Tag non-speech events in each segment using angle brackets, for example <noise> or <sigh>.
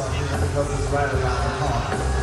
something because it's right around the corner.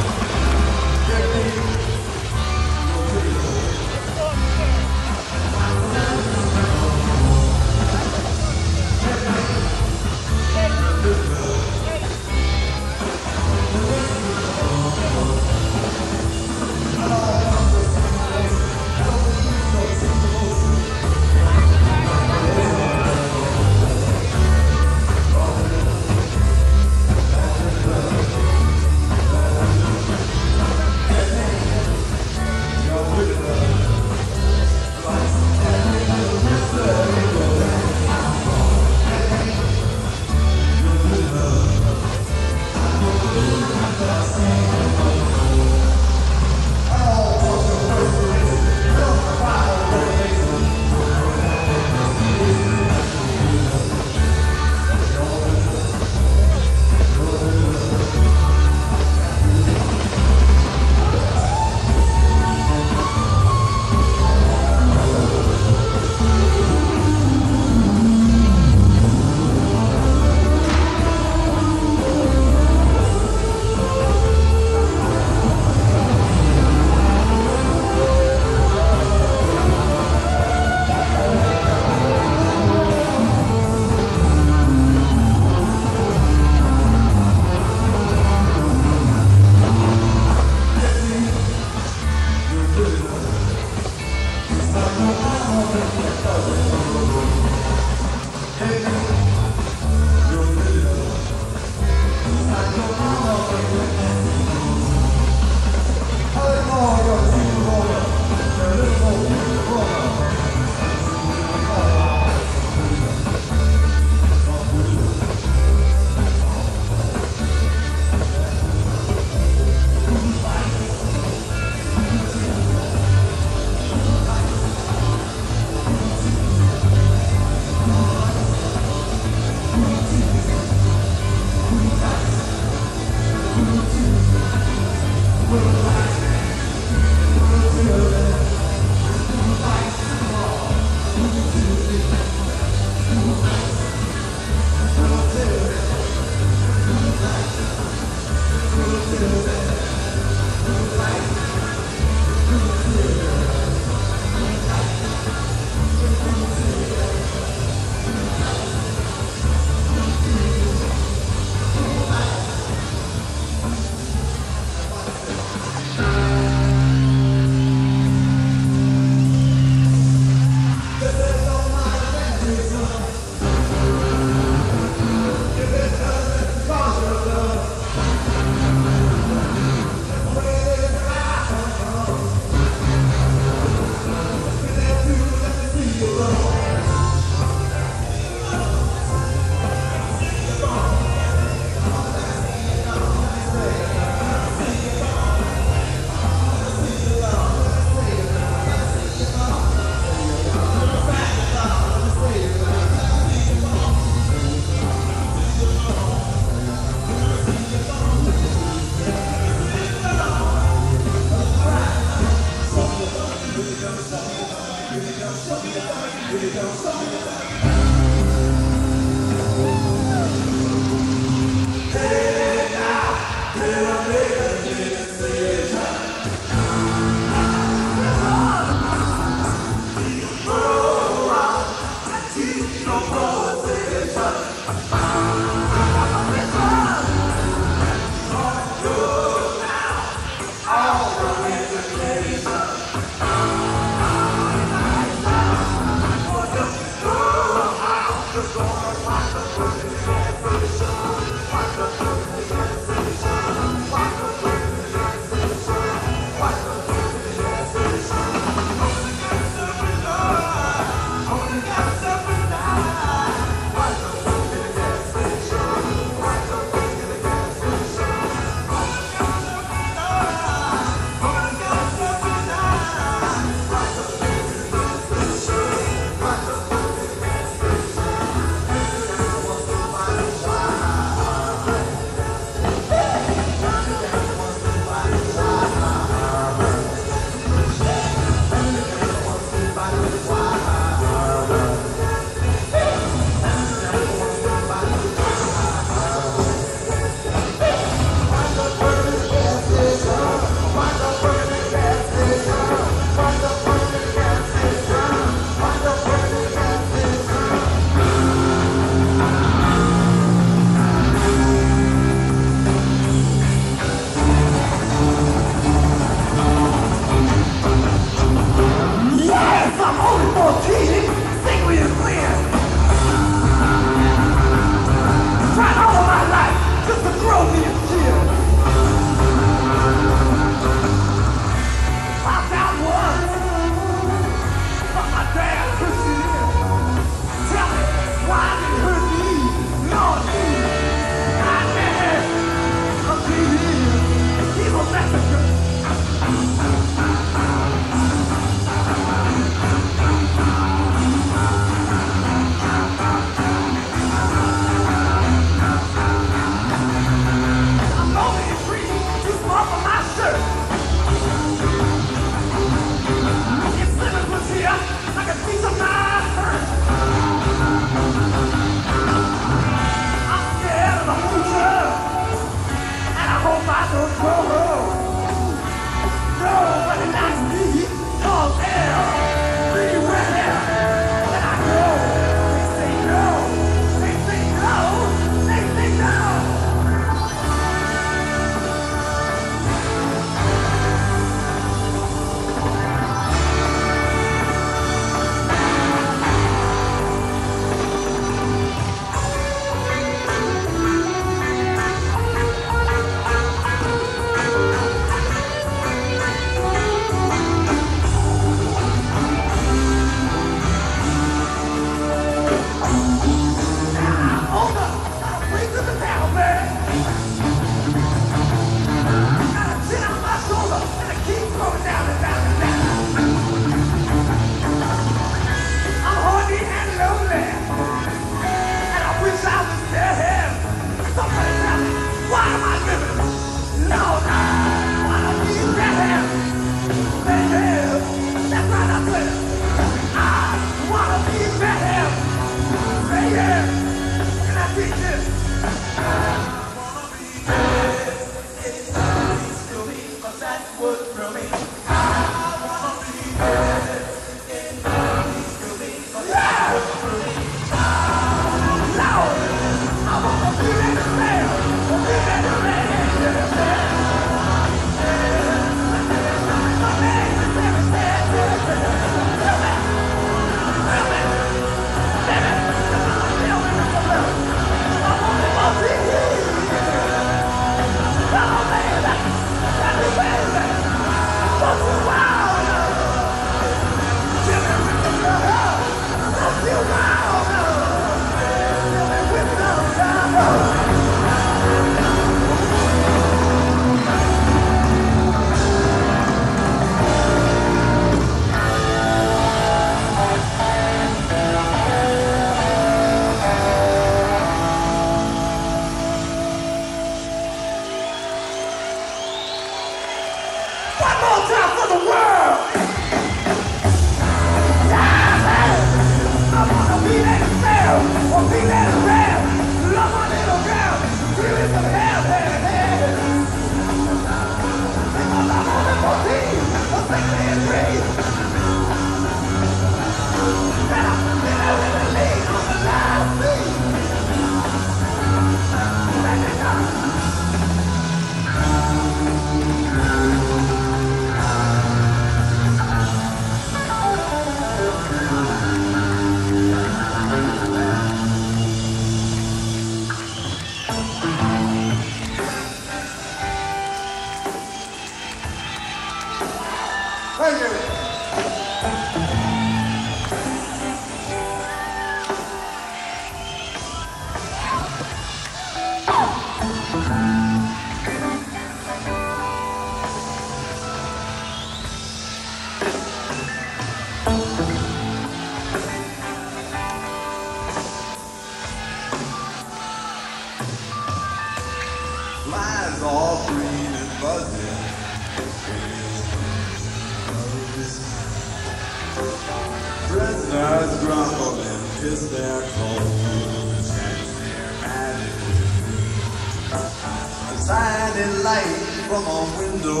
shining light from a window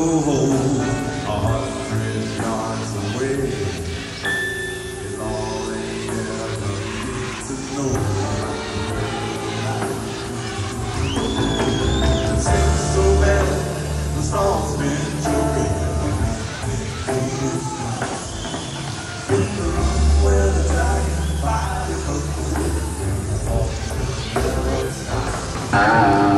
a hundred yards away It's all they ever need to know. It's so bad, the storm's been. In the room where the dragon all ah. the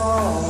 Who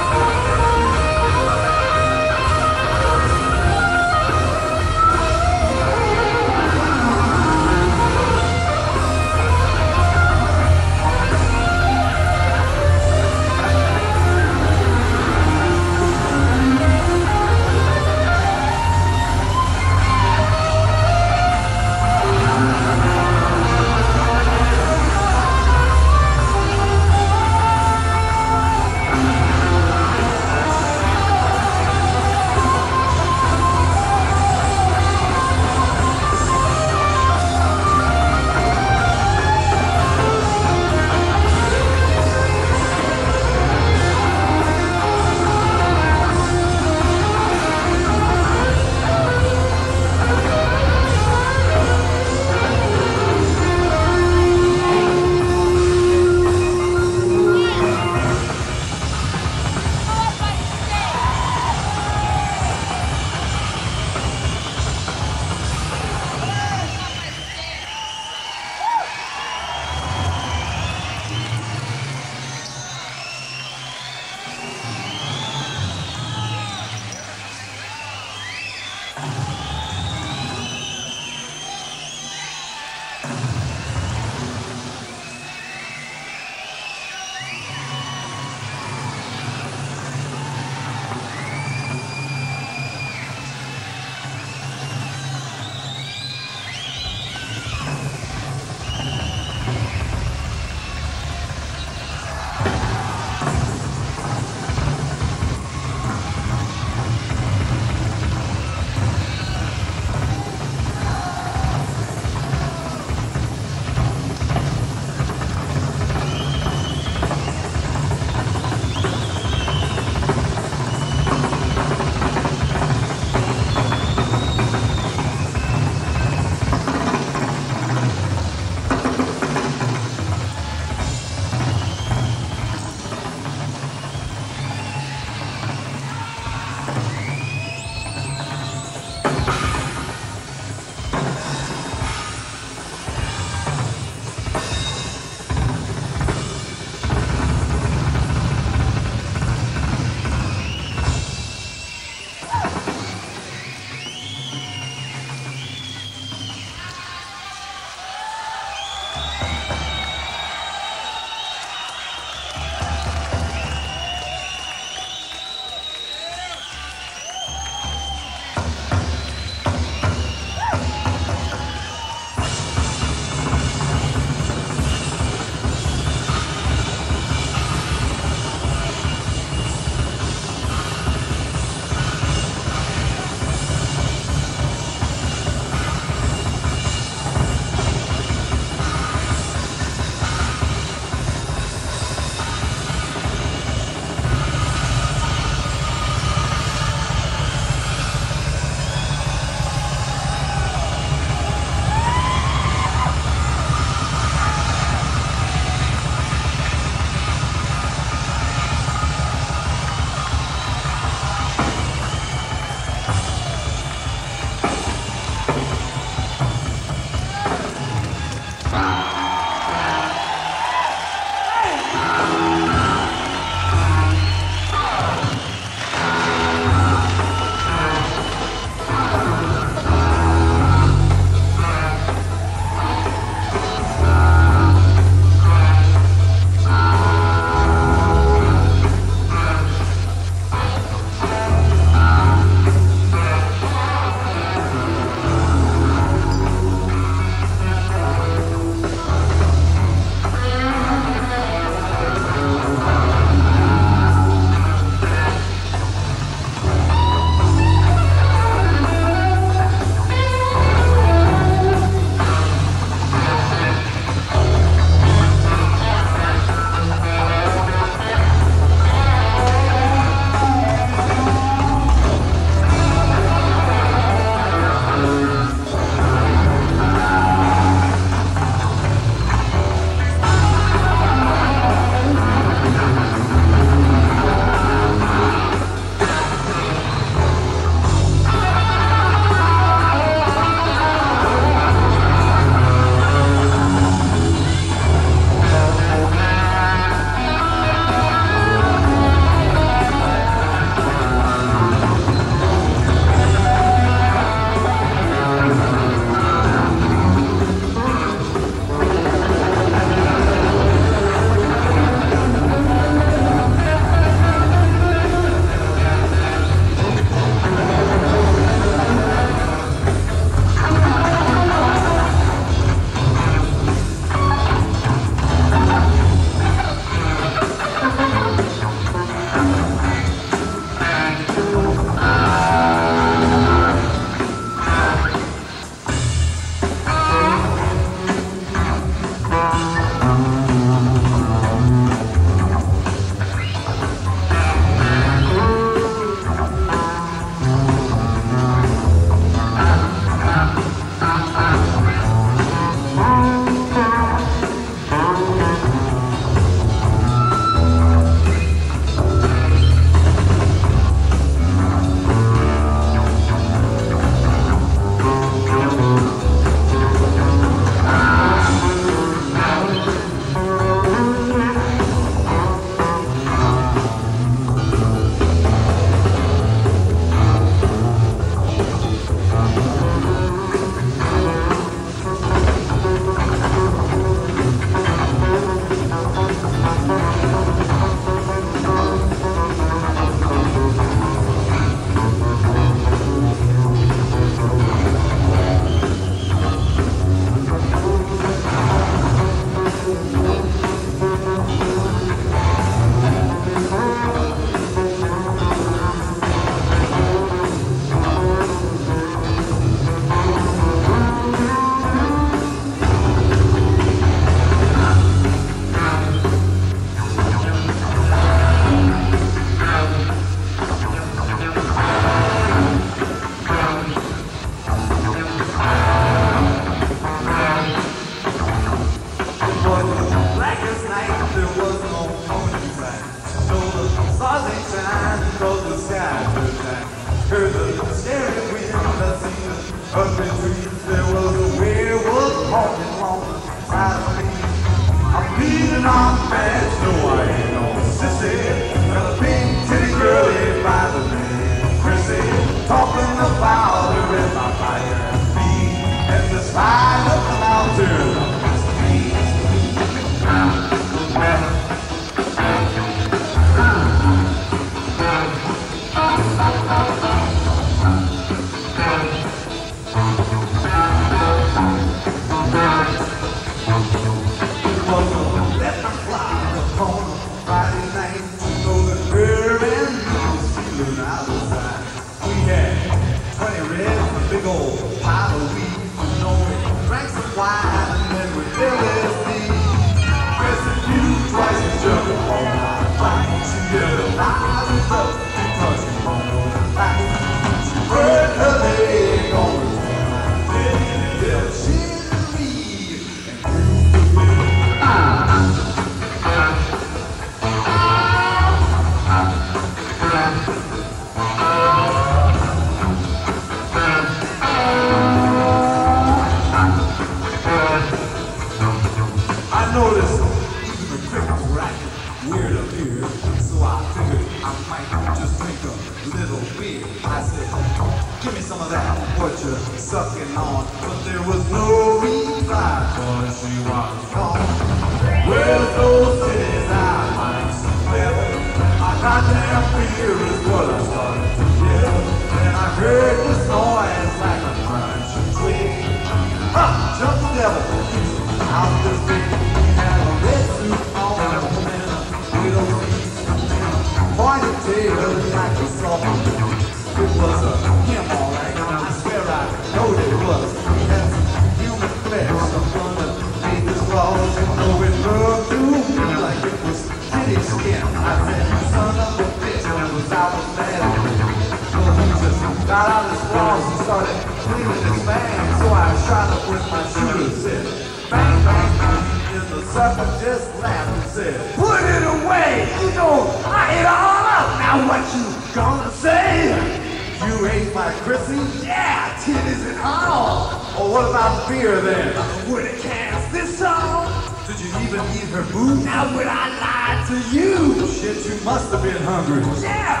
all. Well, what about beer then? Would it cast this song? Did you even eat her food? Now would I lie to you? Shit, you must have been hungry. Yeah,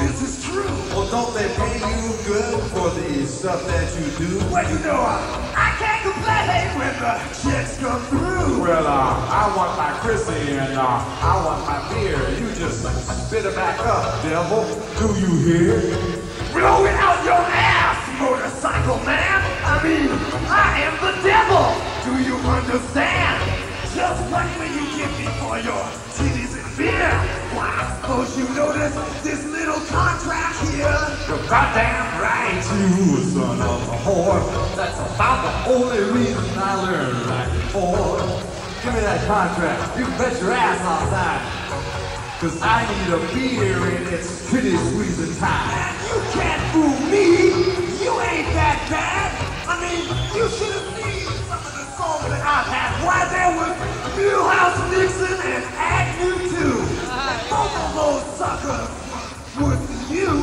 this is true. Well, don't they pay you good for the stuff that you do? Well, you know, I, I can't complain when the checks come through. Well, uh, I want my Chrissy and uh, I want my beer. You just spit it back up, devil. Do you hear? Blow it out your ass, motorcycle man. I I am the devil. Do you understand? Just what will you give me for your titties and beer? Why, I suppose you notice this little contract here. You're goddamn right, you son of a whore. That's about the only reason I learned right before. Give me that contract. You bet your ass I'll sign. Cause I need a beer and its titty squeezing time. You can't fool me. You ain't that bad. You should have seen some of the songs that I've had. Why, there was Milhous Nixon and Agnew too. And both of those suckers were you.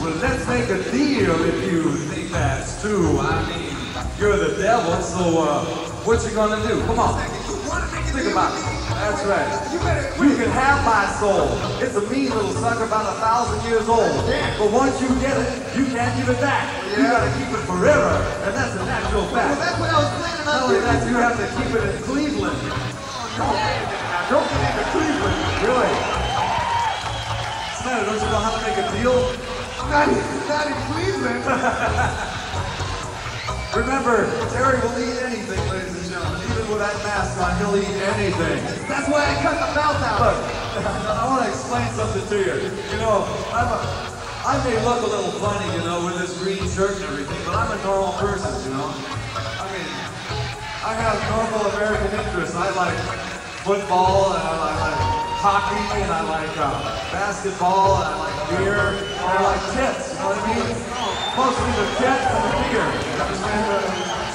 Well, let's make a deal if you think that's true. I mean, you're the devil, so uh, what you gonna do? Come on. Think about it. That's right. You can have my soul. It's a mean little sucker about a thousand years old. But once you get it, you can't give it back. You gotta keep it forever, and that's a natural fact. Well, that's what I was planning on doing. that, you have to keep it in Cleveland. Don't don't get into Cleveland, really. Matter? Don't you know how to make a deal? Not, not in Cleveland. <laughs> Remember, Terry will eat anything, ladies and gentlemen. With that mask on, he'll eat anything. That's why I cut the mouth out. Look, <laughs> I want to explain something to you. You know, I'm a, I may look a little funny, you know, with this green shirt and everything, but I'm a normal person, you know. I mean, I have normal American interests. I like football, and I like, like hockey, and I like uh, basketball, and I like beer, and I like tits. You know what I mean? Mostly the tits and the beer. You understand?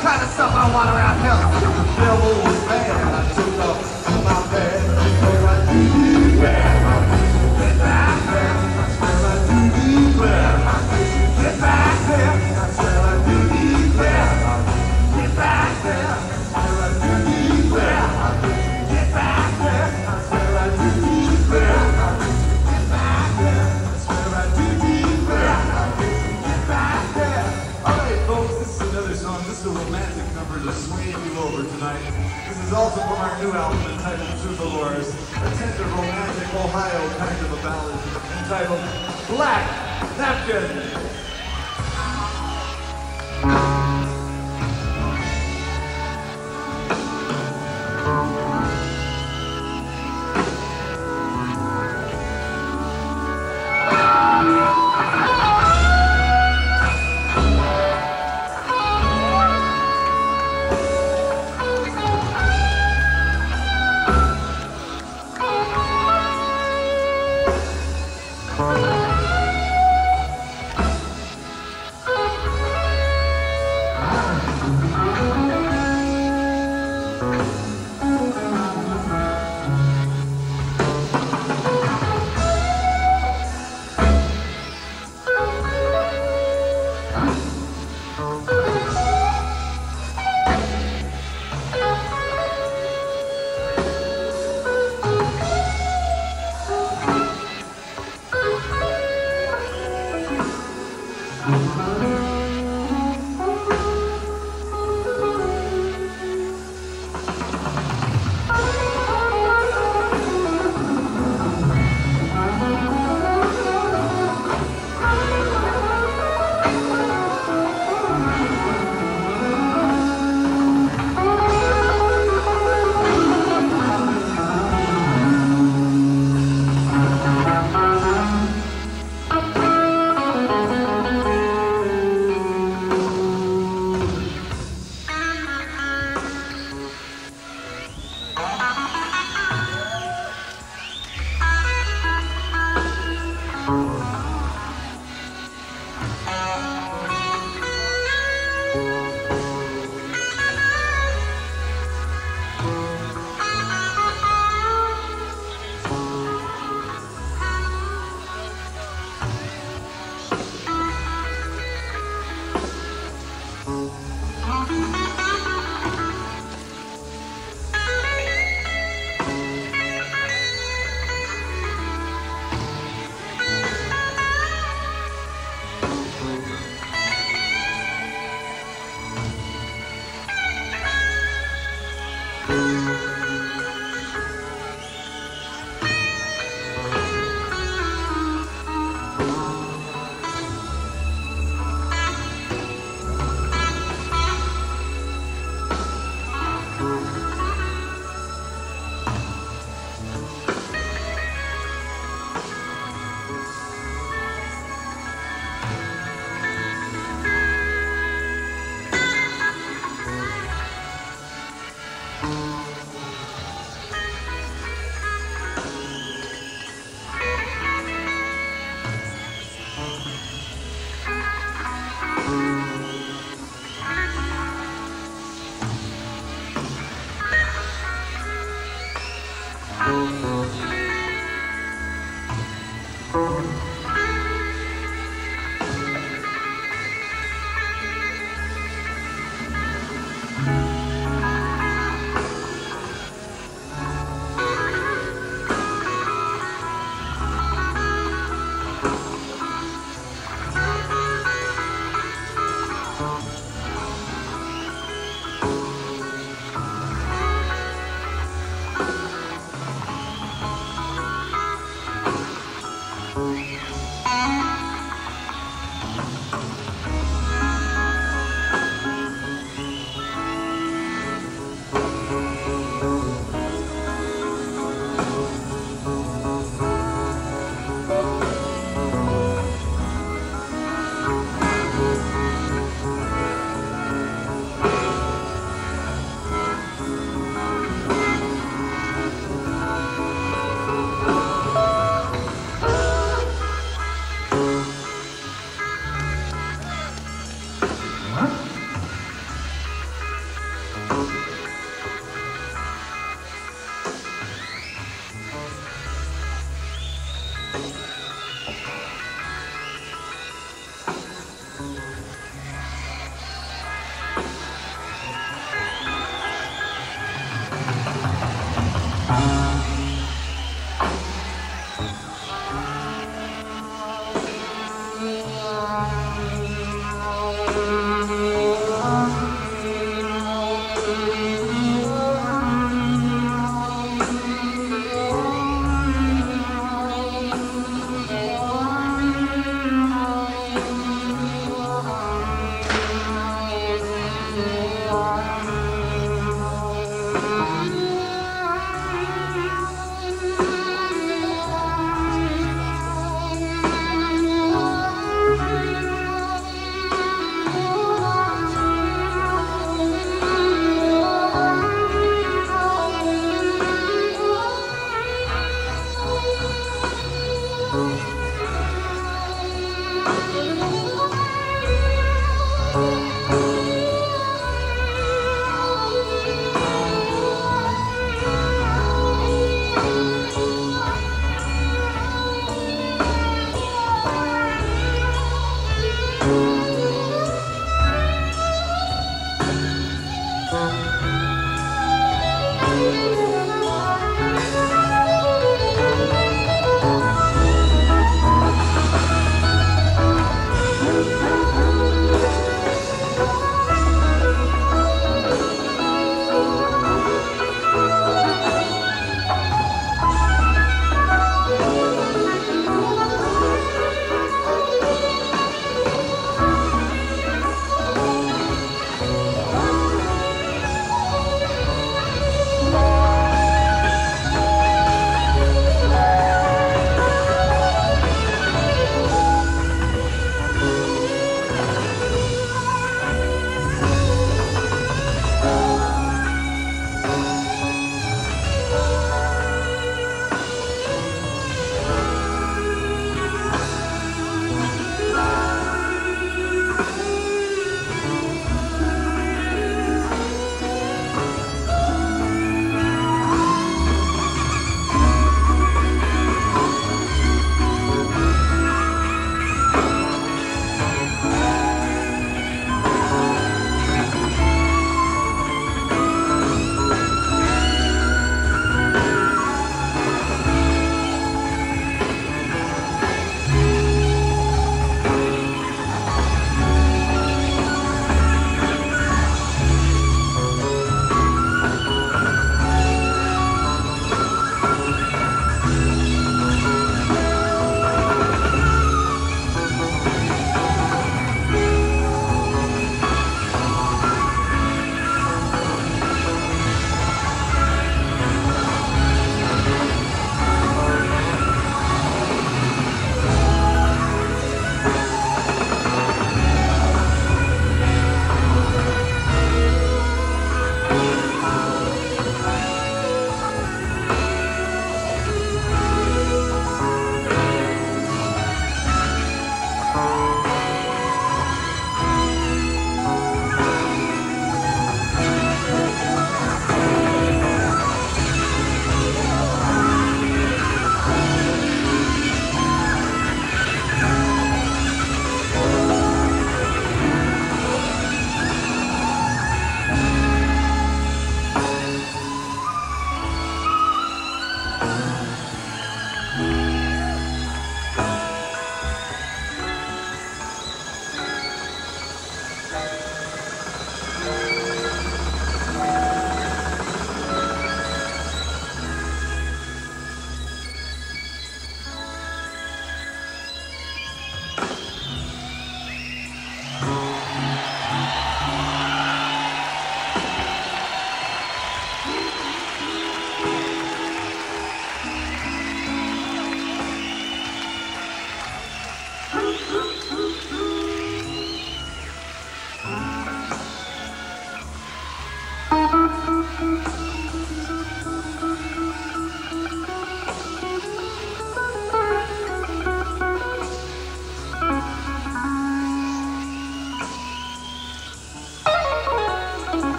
kind of stuff I want around here. Devil was bad, I took off.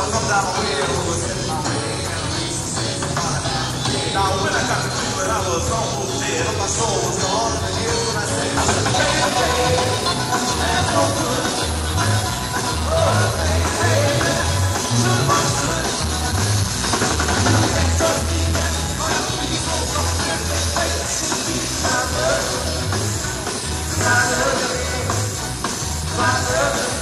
I come down here. Now when I got to Cleveland, I was almost dead, but my soul was gone. And here's what I said: Hey, hey, no good. Hey, hey. not trust me.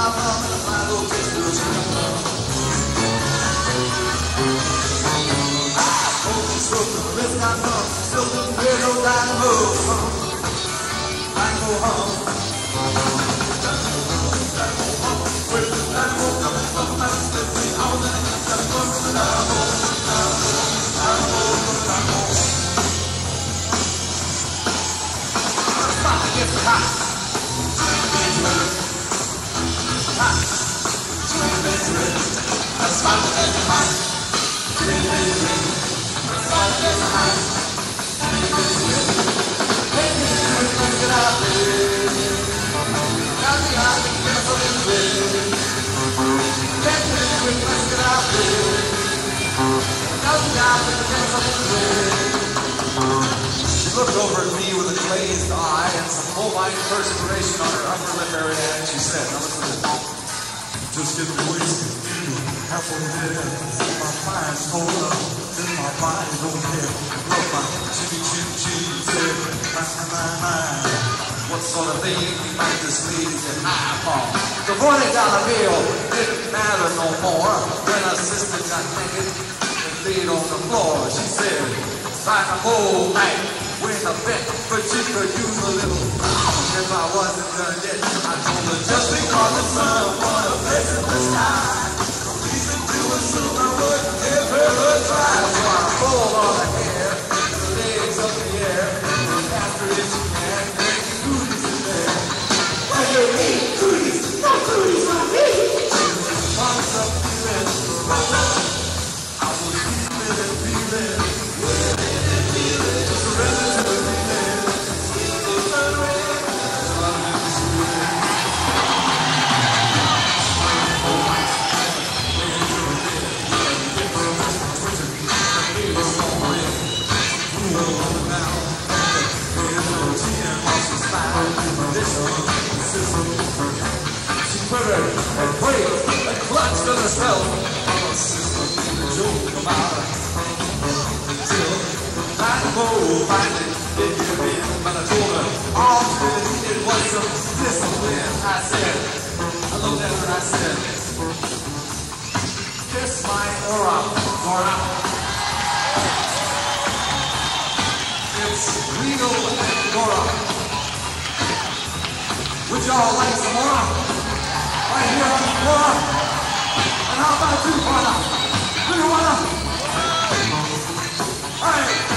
She looked over at me with a glazed eye and some bovine perspiration on her upper lip area, and she said, now listen to this. Just get halfway there. My mind's hold up, then my body don't care. Love my chitty chitty chitty said, my, my, my. What sort of thing might this get high for? The forty dollar bill didn't matter no more when her sister got naked and laid on the floor. She said, like a whole night with a bet, but she could use a little. If I wasn't done yet, I told her just because the sun was a place the sky. Cooties in there. What do you mean, cooties? No cooties for me. Still a spell. Joke about Till I go finally did give in, but I told her all she really needed was some discipline. I said, I looked at her and I said, kiss my aura, Dora. It's Regal and Dora. Would y'all like some more? Right here on the floor. Hey!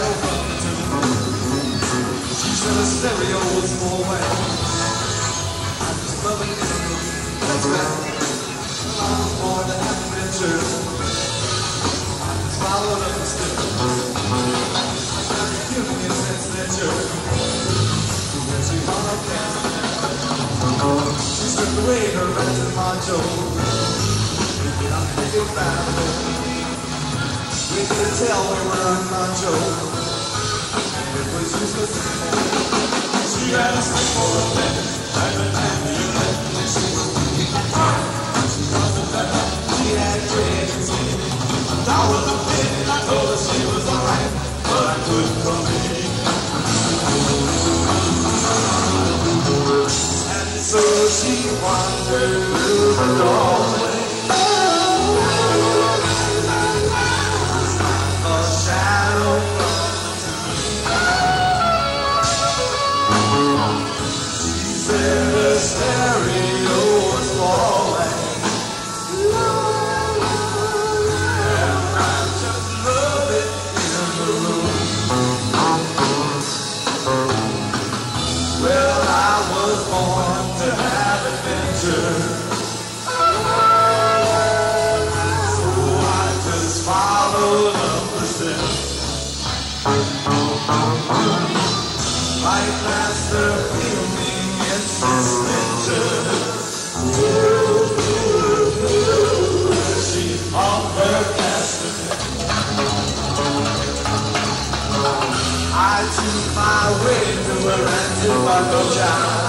A from the tomb. She said a stereo was more way. I just love it in. That's right. I was born to have adventures. I just followed up the steps. After giving me a sense nature. When she hung up down, she stripped away her ratchet poncho. I'm thinking about it. We could tell we were unconcho. It was useless. She had a stick for a an amulet, and she was thinking hard. She wasn't better, she had down with the pin, and I told her she was alright, but I couldn't come in. And so she wandered through the doorway. quando già